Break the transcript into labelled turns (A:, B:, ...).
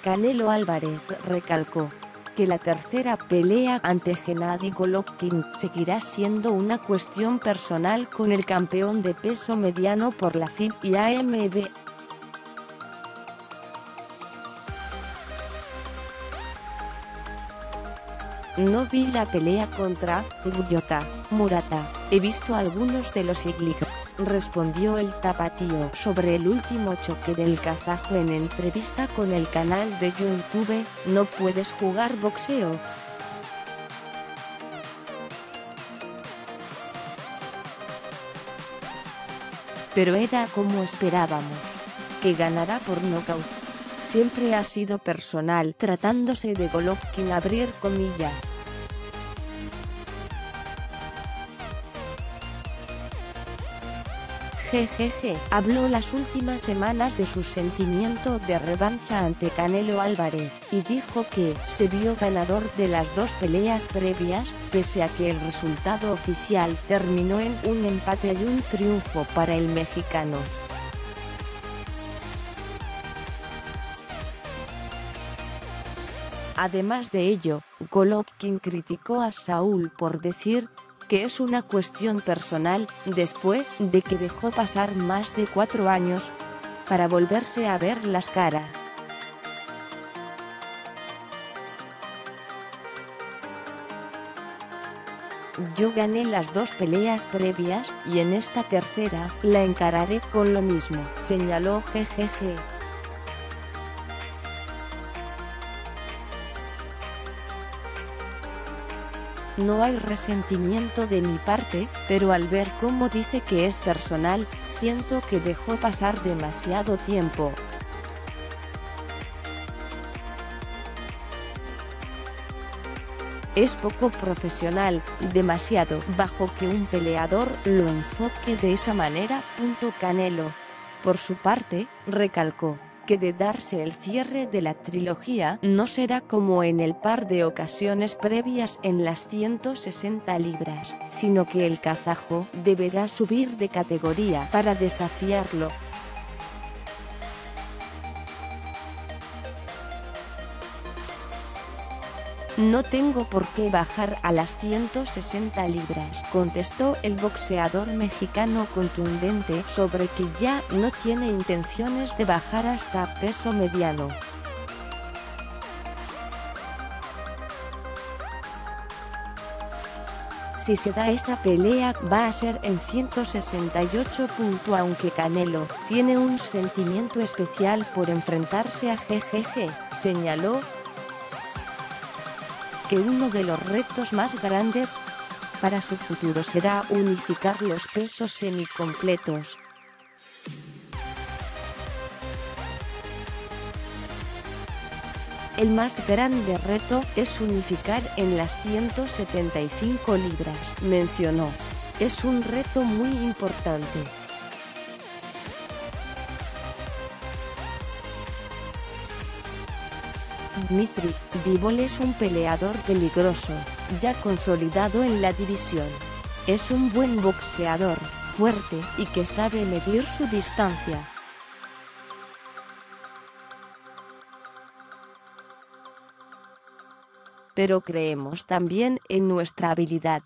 A: Canelo Álvarez recalcó que la tercera pelea ante Gennady Golovkin seguirá siendo una cuestión personal con el campeón de peso mediano por la FIB y AMB. No vi la pelea contra Ryota Murata. He visto algunos de los Respondió el tapatío sobre el último choque del kazajo en entrevista con el canal de YouTube. No puedes jugar boxeo. Pero era como esperábamos. Que ganará por nocaut siempre ha sido personal tratándose de Golovkin abrir comillas. Jejeje, habló las últimas semanas de su sentimiento de revancha ante Canelo Álvarez, y dijo que se vio ganador de las dos peleas previas, pese a que el resultado oficial terminó en un empate y un triunfo para el mexicano. Además de ello, Golovkin criticó a Saúl por decir que es una cuestión personal, después de que dejó pasar más de cuatro años para volverse a ver las caras. Yo gané las dos peleas previas, y en esta tercera, la encararé con lo mismo, señaló GGG. No hay resentimiento de mi parte, pero al ver cómo dice que es personal, siento que dejó pasar demasiado tiempo. Es poco profesional, demasiado bajo que un peleador lo enfoque de esa manera. Canelo. Por su parte, recalcó que de darse el cierre de la trilogía no será como en el par de ocasiones previas en las 160 libras, sino que el kazajo deberá subir de categoría para desafiarlo. No tengo por qué bajar a las 160 libras, contestó el boxeador mexicano contundente sobre que ya no tiene intenciones de bajar hasta peso mediano. Si se da esa pelea va a ser en 168. Aunque Canelo tiene un sentimiento especial por enfrentarse a GGG, señaló que uno de los retos más grandes para su futuro será unificar los pesos semicompletos. El más grande reto es unificar en las 175 libras, mencionó. Es un reto muy importante. Dmitry Bivol es un peleador peligroso, ya consolidado en la división. Es un buen boxeador, fuerte y que sabe medir su distancia. Pero creemos también en nuestra habilidad,